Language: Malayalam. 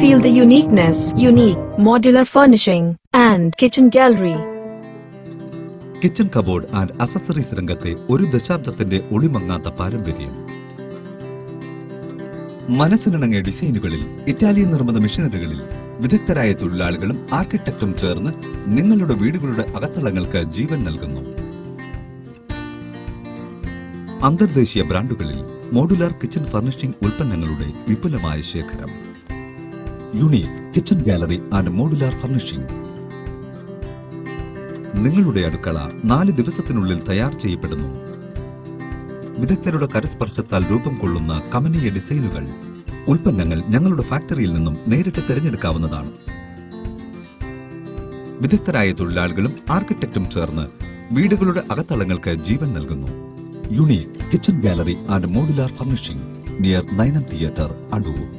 Feel the uniqueness, unique, modular furnishing, and kitchen gallery. Kitchen cupboard and accessories രംഗത്തെ ഒരു ദശാബ്ദത്തിന്റെ ഒളിമങ്ങാത്ത പാരമ്പര്യം. മനസ്സിനിണങ്ങിയ ഡിസൈനുകളിൽ ഇറ്റാലിയൻ നിർമ്മിത മെഷീനറികളിൽ വിദഗ്ധരായ തൊഴിലാളികളും ആർക്കിടെക്റ്റും ചേർന്ന് നിങ്ങളുടെ വീടുകളുടെ അകത്തളങ്ങൾക്ക് ജീവൻ നൽകുന്നു. അന്തർദേശീയ ബ്രാൻഡുകളിൽ മോഡുലാർ കിച്ചൺ ഫർണിഷിംഗ് ഉൽപ്പന്നങ്ങളുടെ വിപുലമായ ശേഖരം. Unique kitchen gallery and modular furnishing നിങ്ങളുടെ അടുക്കള നാല് ദിവസത്തിനുള്ളിൽ തയ്യാർ ചെയ്യപ്പെടുന്നു. വിദഗ്ധരുടെ കരസ്പർശത്താൽ രൂപം കൊള്ളുന്ന കമനീയ ഡിസൈനുകൾ ഉൽപ്പന്നങ്ങൾ ഞങ്ങളുടെ ഫാക്ടറിയിൽ നിന്നും നേരിട്ട് തിരഞ്ഞെടുക്കാവുന്നതാണ്. വിദഗ്ധരായ തൊഴിലാളികളും ആർക്കിടെക്റ്റും ചേർന്ന് വീടുകളുടെ അകത്തളങ്ങൾക്ക് ജീവൻ നൽകുന്നു. Unique kitchen gallery and modular furnishing near Nayanam theatre Adoor